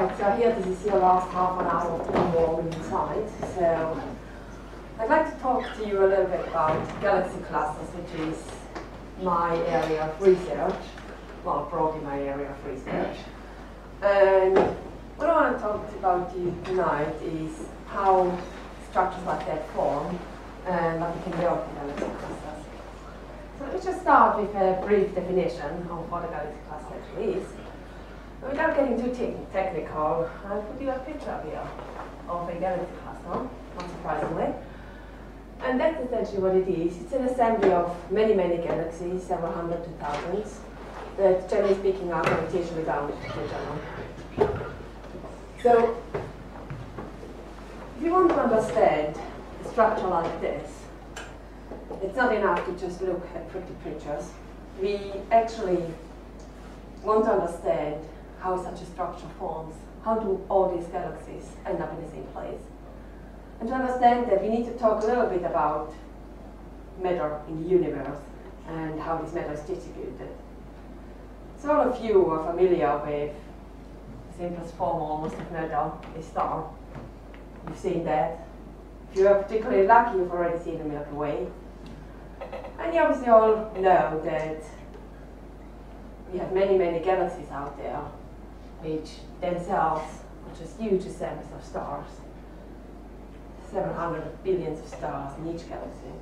Right, so here this is your last half an hour of the more inside. So I'd like to talk to you a little bit about galaxy clusters, which is my area of research, well, probably my area of research. And what I want to talk about to you tonight is how structures like that form uh, and what we can build galaxy clusters. So let me just start with a brief definition of what a galaxy cluster actually is. Without getting too te technical, I'll put you a picture here of a galaxy cluster, not surprisingly. And that's essentially what it is. It's an assembly of many, many galaxies, several hundred to thousands, that generally speaking are gravitationally bound to each other. So, if you want to understand a structure like this, it's not enough to just look at pretty pictures. We actually want to understand how such a structure forms. How do all these galaxies end up in the same place? And to understand that, we need to talk a little bit about matter in the universe and how this matter is distributed. So all of you are familiar with the simplest form almost of matter, a star. You've seen that. If you are particularly lucky, you've already seen the Milky Way. And you obviously all know that we have many, many galaxies out there which themselves are just huge assemblies of stars. 700 billions of stars in each galaxy.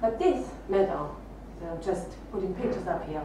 But this metal, I'm just putting pictures up here,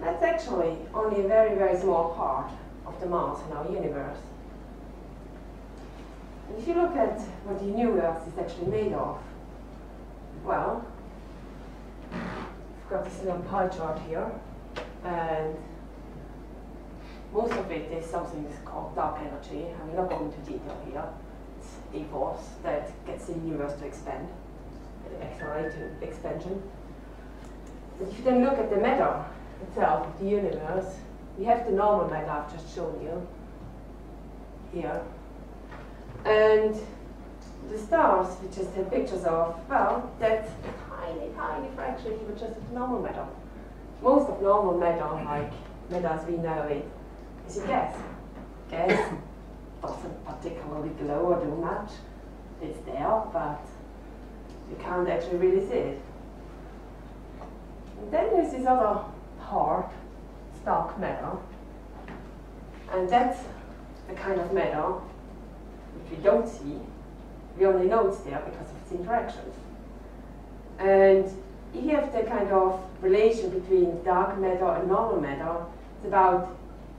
that's actually only a very, very small part of the mass in our universe. And if you look at what the universe is actually made of, well, I've got this little pie chart here, and most of it is something called dark energy. I'm not going into detail here. It's a force that gets the universe to expand, accelerate expansion. If you then look at the matter itself of the universe, we have the normal matter I've just shown you here. And the stars we just have pictures of, well, that's a tiny, tiny fraction even just of normal matter. Most of normal matter, like matter as we know it, is a gas. Gas doesn't particularly glow or do much. It's there, but you can't actually really see it. And then there's this other part, dark matter, and that's the kind of matter which we don't see. We only know it's there because of its interactions. And if you have the kind of relation between dark matter and normal matter, it's about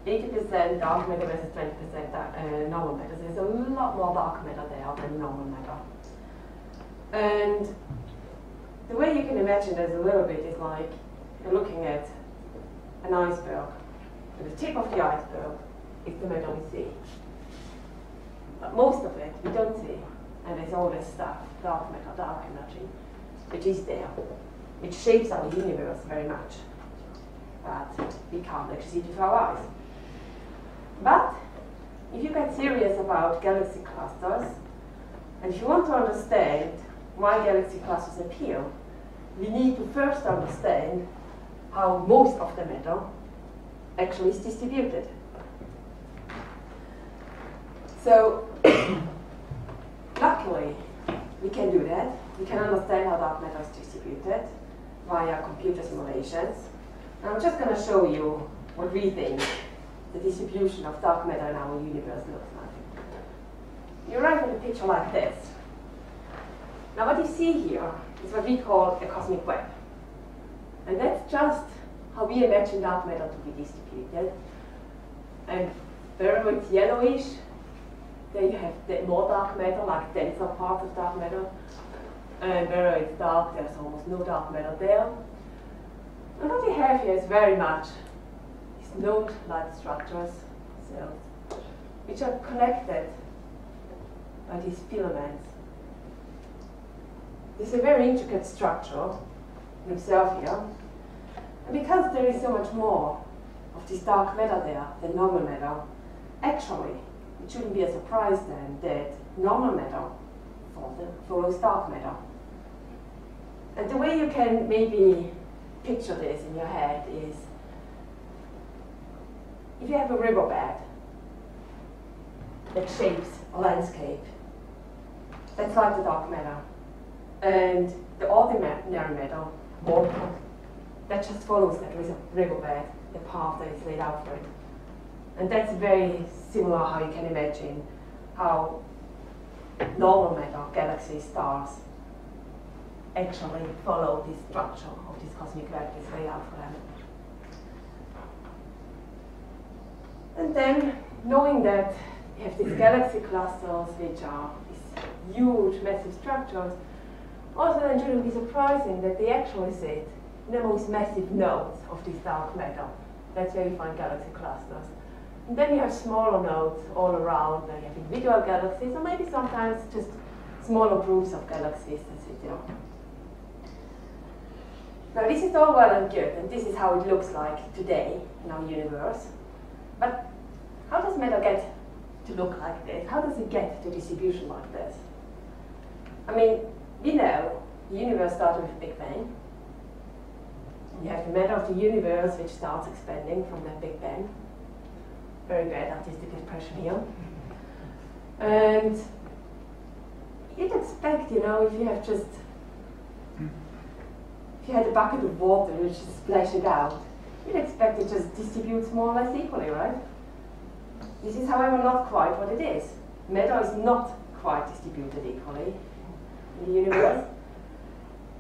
80% dark matter versus 20% uh, normal matter. So there's a lot more dark matter there than normal matter. And the way you can imagine this a little bit is like you're looking at an iceberg. And the tip of the iceberg is the matter we see. But most of it we don't see. And there's all this stuff, dark matter, dark energy, which is there, which shapes our universe very much. But we can't actually see it with our eyes. But if you get serious about galaxy clusters, and if you want to understand why galaxy clusters appear, we need to first understand how most of the matter actually is distributed. So, luckily, we can do that. We can understand how dark matter is distributed via computer simulations. And I'm just going to show you what we think the distribution of dark matter in our universe looks like. You arrive at a picture like this. Now what you see here is what we call a cosmic web. And that's just how we imagine dark matter to be distributed. And wherever it's yellowish, there you have more dark matter, like denser parts of dark matter. And wherever it's dark, there's almost no dark matter there. And what we have here is very much node-like structures, cells, which are connected by these filaments. This is a very intricate structure in itself here. And because there is so much more of this dark matter there than normal matter, actually, it shouldn't be a surprise then that normal matter follows dark matter. And the way you can maybe picture this in your head is if you have a riverbed that shapes a landscape. That's like the dark matter. And the ordinary matter, water, that just follows that riverbed, the path that is laid out for it. And that's very similar how you can imagine how normal matter, galaxies, stars, actually follow this structure of this cosmic web that's laid out for them. And then, knowing that you have these galaxy clusters, which are these huge, massive structures, also then shouldn't be surprising that they actually sit in the most massive nodes of this dark matter. That's where you find galaxy clusters. And then you have smaller nodes all around, where you have individual galaxies, or maybe sometimes just smaller groups of galaxies that sit there. Now this is all well and good, and this is how it looks like today in our universe. But how does matter get to look like this? How does it get to distribution like this? I mean, we know the universe started with Big Bang. You have the matter of the universe which starts expanding from that Big Bang. Very bad artistic expression here. And you'd expect, you know, if you have just if you had a bucket of water and you splash it out, you'd expect it just distributes more or less equally, right? This is, however, not quite what it is. Matter is not quite distributed equally in the universe.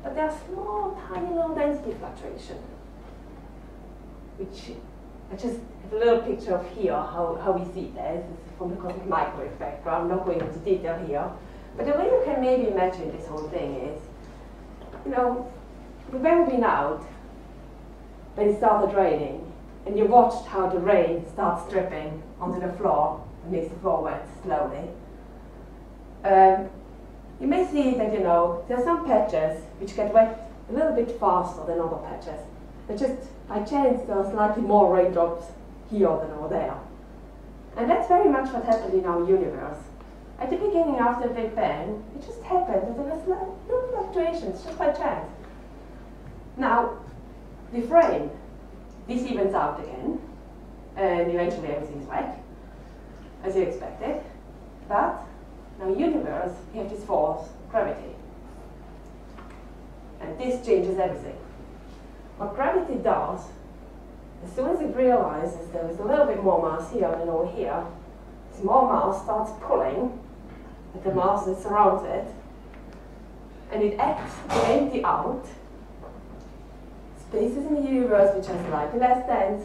But there are small, tiny little density fluctuations, which I just have a little picture of here, how, how we see that. This is from the cosmic microwave background, I'm not going into detail here. But the way you can maybe imagine this whole thing is, you know, you've been out when it started raining, and you watched how the rain starts dripping onto the floor and floor wet slowly. Um, you may see that, you know, there are some patches which get wet a little bit faster than other patches. But just by chance, there are slightly more raindrops here than over there. And that's very much what happened in our universe. At the beginning, after the Big Bang, it just happened that there was little fluctuations, just by chance. Now, the rain, this evens out again, and eventually everything's wet, as you expected. But now, universe, you have this force, gravity. And this changes everything. What gravity does, as soon as it realizes there is a little bit more mass here than over here, this more mass starts pulling at the mass that surrounds it, and it acts to empty out spaces in the universe which are slightly less dense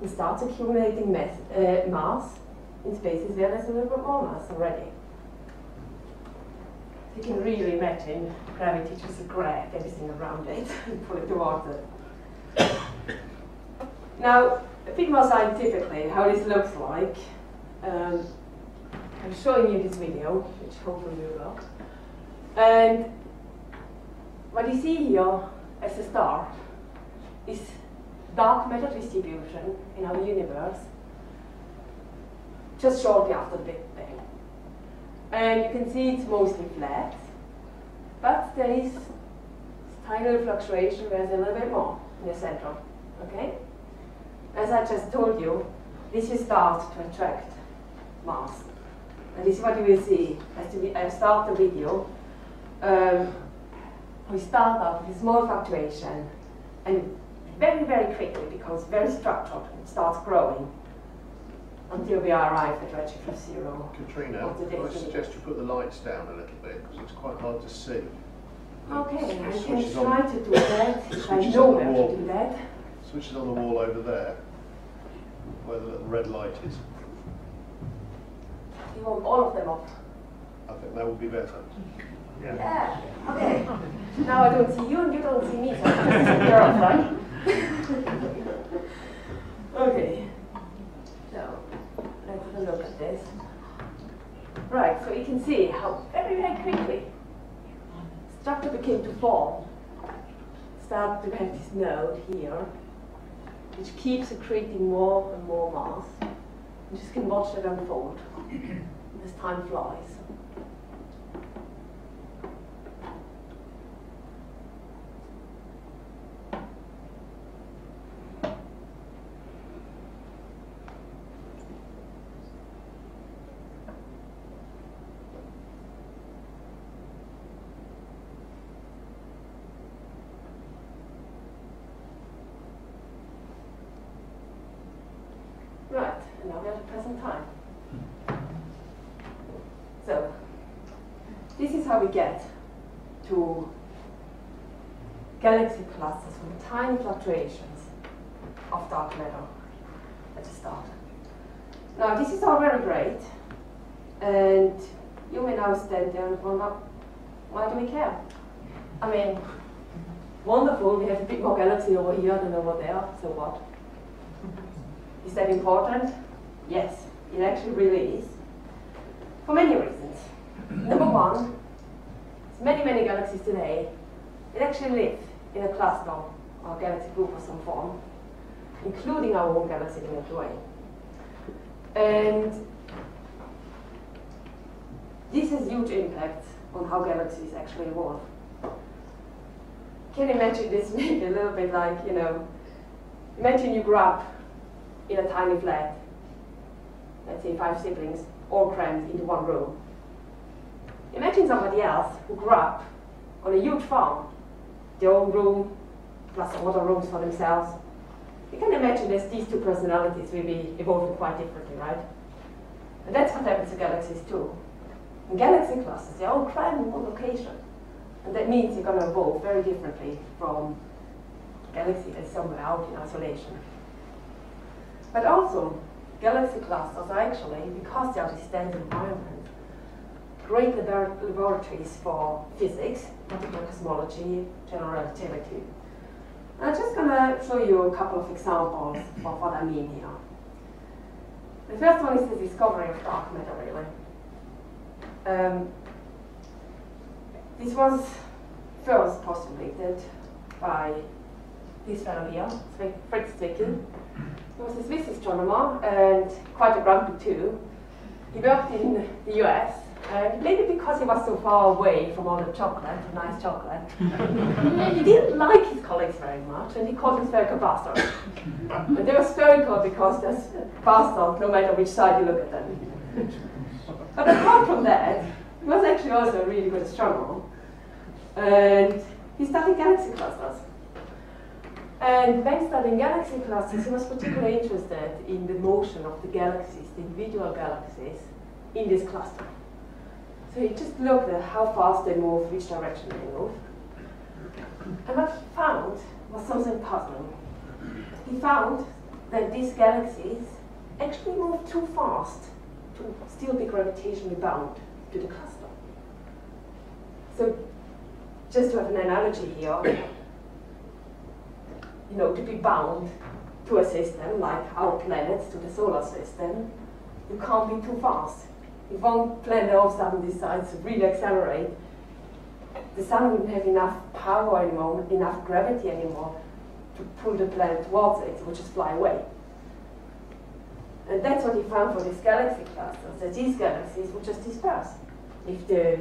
and starts accumulating mass, uh, mass in spaces where there's a little bit more mass already. You can really imagine gravity just grab everything around it and pull it towards it. now, a bit more scientifically, how this looks like. Um, I'm showing you this video, which hopefully you will. And what you see here as a star is dark matter distribution in our universe just shortly after the Big Bang. And you can see it's mostly flat, but there is tiny fluctuation where there's a little bit more in the center, okay? As I just told you, this will start to attract mass. And this is what you will see as I start the video. Um, we start off with small fluctuation and very, very quickly, becomes very structured, it starts growing until we arrive at redshift zero. Catrina, I suggest you put the lights down a little bit because it's quite hard to see. Okay, I can try to do that if I know where to do that. Switch is on the wall over there, where the little red light is. You want all of them off? I think that would be better. Yeah. yeah. Okay. now I don't see you and you don't see me, so I'm just sit there up front. Okay. So let's have a look at this. Right, so you can see how very, very quickly structure became to form. Start to have this node here, which keeps accreting more and more mass. You just can watch that unfold as time flies. In time. So, this is how we get to galaxy clusters from tiny fluctuations of dark matter at the start. Now, this is all very great, and you may now stand there and wonder, why do we care? I mean, wonderful, we have a bit more galaxy over here than over there, so what? Is that important? Yes, it actually really is. For many reasons. Number one, many, many galaxies today, it actually live in a cluster or galaxy group of some form, including our own galaxy, the Milky Way. And this has huge impact on how galaxies actually evolve. Can you imagine this maybe a little bit like, you know, imagine you grew up in a tiny flat, let's say five siblings, all crammed into one room. Imagine somebody else who grew up on a huge farm, their own room, plus other rooms for themselves. You can imagine that these two personalities will be evolving quite differently, right? And that's what happens to galaxies too. In galaxy clusters, they're all crammed in one location. And that means they're going to evolve very differently from galaxy that's somewhere out in isolation. But also, galaxy clusters actually, because they are this dense environment, great laboratories for physics, particular cosmology, general relativity. I'm just going to show you a couple of examples of what I mean here. The first one is the discovery of dark matter, really. Um, this was first postulated by this fellow here, Fritz Zwicky. Mm. He was a Swiss astronomer and quite a grumpy too. He worked in the US and maybe because he was so far away from all the chocolate, nice chocolate, he didn't like his colleagues very much and he called them spherical bastards. and they were spherical because they're bastards no matter which side you look at them. but apart from that, he was actually also a really good astronomer. And he studied galaxy clusters. And when studying galaxy clusters, he was particularly interested in the motion of the galaxies, the individual galaxies, in this cluster. So he just looked at how fast they move, which direction they move. And what he found was something puzzling. He found that these galaxies actually move too fast to still be gravitationally bound to the cluster. So just to have an analogy here, you know, to be bound to a system like our planets to the solar system, you can't be too fast. If one planet all of a sudden decides to really accelerate, the sun wouldn't have enough power anymore, enough gravity anymore to pull the planet towards it, it would just fly away. And that's what he found for these galaxy clusters, that these galaxies would just disperse if the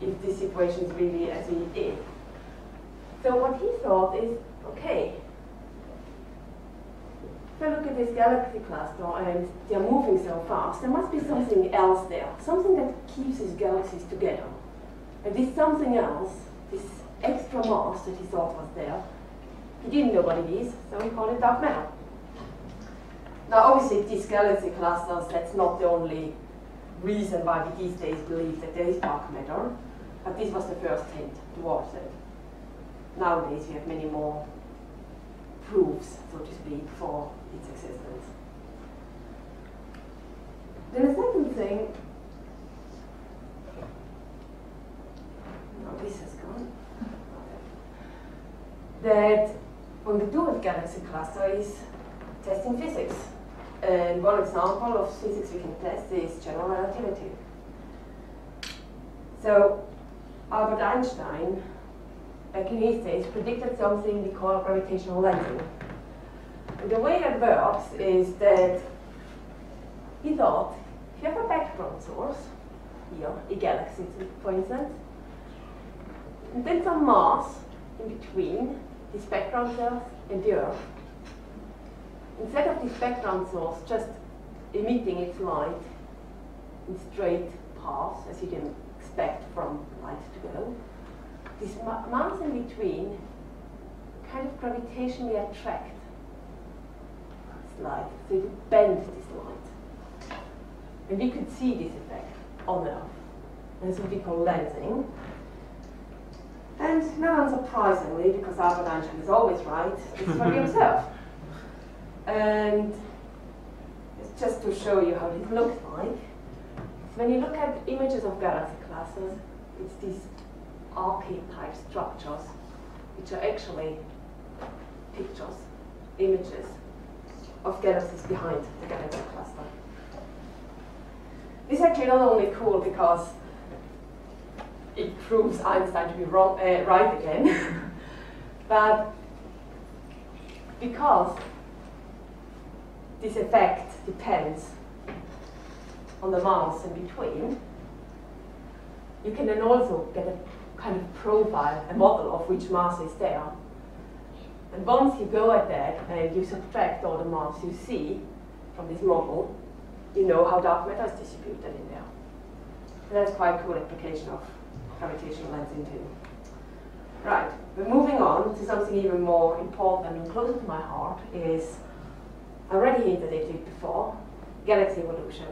if the situation is really as it is. So what he thought is, okay, if I look at this galaxy cluster and they're moving so fast, there must be something else there, something that keeps these galaxies together. And this something else, this extra mass that he thought was there, he didn't know what it is, so he called it dark matter. Now obviously these galaxy clusters, that's not the only reason why we these days believe that there is dark matter, but this was the first hint towards it. Nowadays we have many more proofs, so to speak, for its existence. The second thing, no, this has gone, that when we do with galaxy cluster is testing physics. And one example of physics we can test is general relativity. So Albert Einstein, his predicted something we call gravitational lensing. The way that works is that he thought, if you have a background source, here, a galaxy for instance, and then some mass in between this background source and the Earth, instead of this background source just emitting its light in straight paths, as you can expect from light to go, this mass in between kind of gravitationally attract this light, so it bends this light. And we could see this effect on Earth. And it's what we call lensing. And not unsurprisingly, because Albert Einstein is always right, it's what we observe. And it's just to show you how it looks like. So when you look at images of galaxy clusters, it's these archetype structures, which are actually pictures, images of galaxies behind the galaxy cluster. This is actually not only cool because it proves Einstein to be wrong, uh, right again, but because this effect depends on the mass in between, you can then also get a kind of profile, a model of which mass is there. And once you go at that and you subtract all the mass you see from this model, you know how dark matter is distributed in there. And that's quite a cool application of gravitational lensing too. Right, moving on to something even more important and closer to my heart is, I already hinted at it before, galaxy evolution.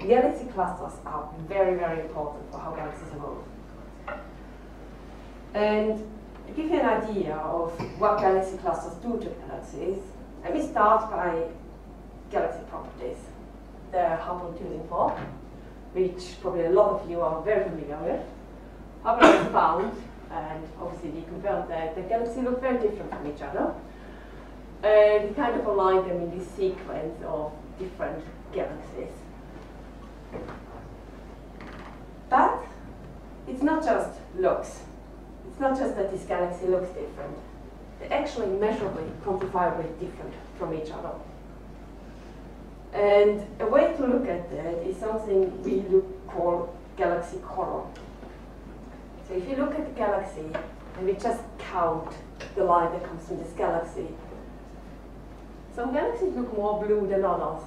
Galaxy clusters are very, very important for how galaxies evolve. And to give you an idea of what galaxy clusters do to galaxies, let me start by galaxy properties. The Hubble-tuning fork, which probably a lot of you are very familiar with. Hubble has found, and obviously we confirmed that the galaxies look very different from each other. And we kind of aligned them in this sequence of different galaxies. But it's not just looks. It's not just that this galaxy looks different. They're actually measurably, quantifiably different from each other. And a way to look at that is something we look, call galaxy color. So if you look at the galaxy and we just count the light that comes from this galaxy, some galaxies look more blue than others.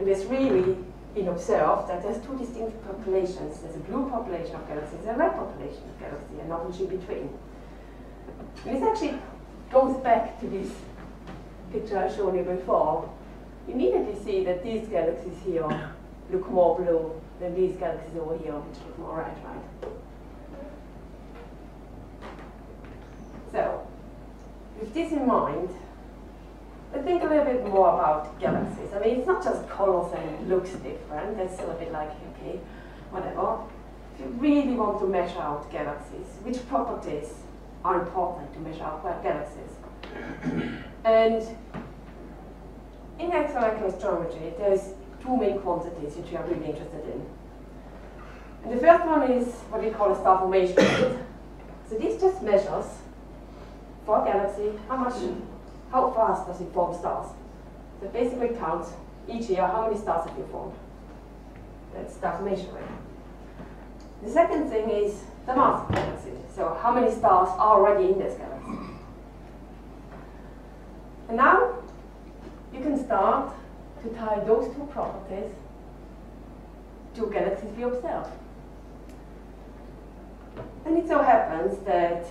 And it's really been observed that there's two distinct populations. There's a blue population of galaxies and a red population of galaxies, and not much in between. And this actually goes back to this picture I showed you before. You immediately see that these galaxies here look more blue than these galaxies over here, which look more red, right? So, with this in mind, but think a little bit more about galaxies. I mean, it's not just colors and it looks different. That's still a bit like, okay, whatever. If you really want to measure out galaxies, which properties are important to measure out galaxies? and in extra astrometry, there's two main quantities which we are really interested in. And the first one is what we call a star formation rate. So this just measures for a galaxy how much how fast does it form stars? So basically count each year how many stars have you formed. That's star formation rate. The second thing is the mass of the galaxy. So how many stars are already in this galaxy? And now you can start to tie those two properties to galaxies we observe. And it so happens that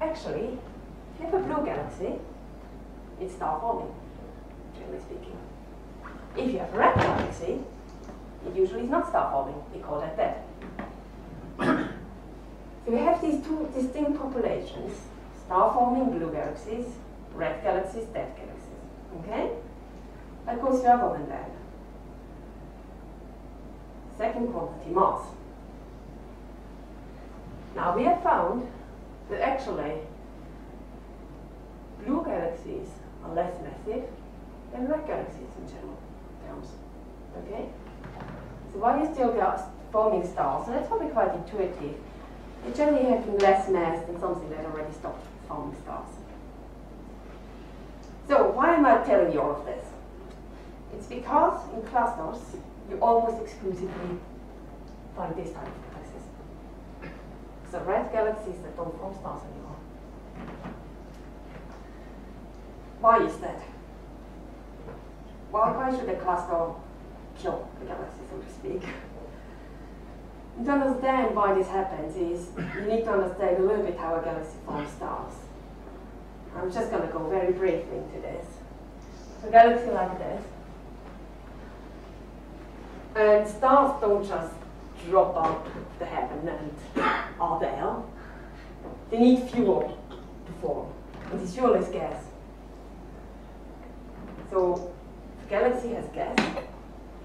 actually if you have a blue galaxy, it's star forming, generally speaking. If you have a red galaxy, it usually is not star forming, we call that dead. so we have these two distinct populations, star forming blue galaxies, red galaxies, dead galaxies. Okay? That goes further than that. Second quantity, mass. Now we have found that actually blue galaxies are less massive than red galaxies in general terms. Okay? So while you still forming stars, and that's probably quite intuitive, they generally have less mass than something that already stopped forming stars. So why am I telling you all of this? It's because in clusters, you almost exclusively find this type of galaxies. So red galaxies that don't form stars anymore. Why is that? Why, should a cluster kill the galaxy, so to speak? to understand why this happens is you need to understand a little bit how a galaxy forms stars. I'm just going to go very briefly into this. a galaxy like this. And stars don't just drop out of the heaven and are there. They need fuel to form. And this fuel is gas. So the galaxy has gas.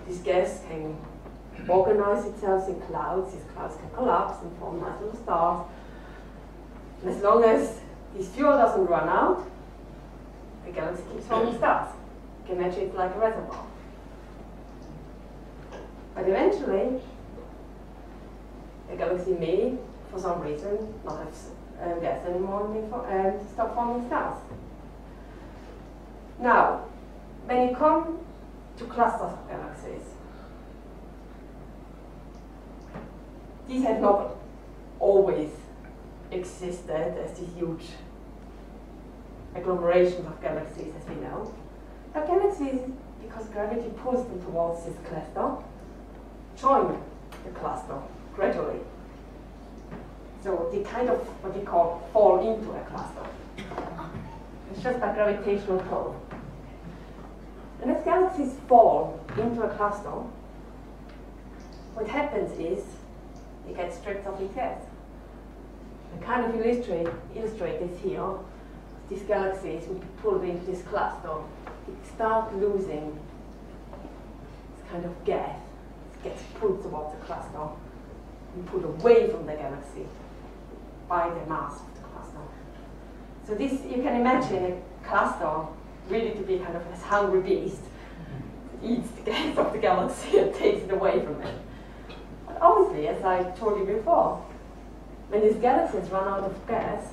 This gas can organize itself in clouds. These clouds can collapse and form nice little stars. And as long as this fuel doesn't run out, the galaxy keeps forming stars. You can imagine it like a reservoir. But eventually, the galaxy may, for some reason, not have uh, gas anymore and for, uh, stop forming stars. Now, when you come to clusters of galaxies, these have not always existed as these huge agglomerations of galaxies as we know. But galaxies, because gravity pulls them towards this cluster, join the cluster gradually. So they kind of what we call fall into a cluster. It's just a gravitational pull. Galaxies fall into a cluster, what happens is they get stripped of its gas. I kind of illustrate, illustrate this here. Galaxies will be pulled into this cluster. It starts losing this kind of gas. It gets pulled towards the cluster and pulled away from the galaxy by the mass of the cluster. So this, you can imagine a cluster really to be kind of this hungry beast eats the gas of the galaxy and takes it away from it. But obviously, as I told you before, when these galaxies run out of gas,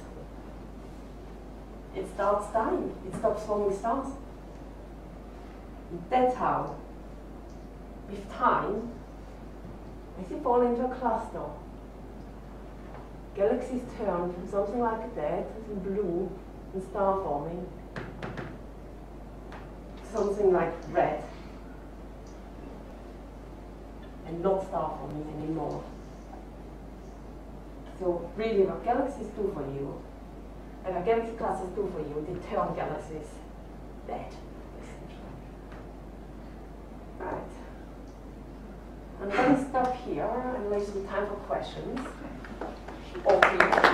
it starts dying. It stops forming stars. That's how, with time, as you fall into a cluster, galaxies turn from something like that, something blue and star forming, something like red and not star forming anymore. So really what galaxies do for you, and what galaxy clusters do for you, they turn galaxies dead. Right. And let me stop here and leave some time for questions feedback.